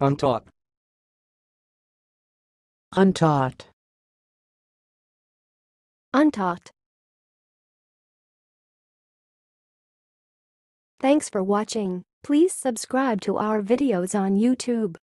untaught, untaught, untaught. Thanks for watching. Please subscribe to our videos on YouTube.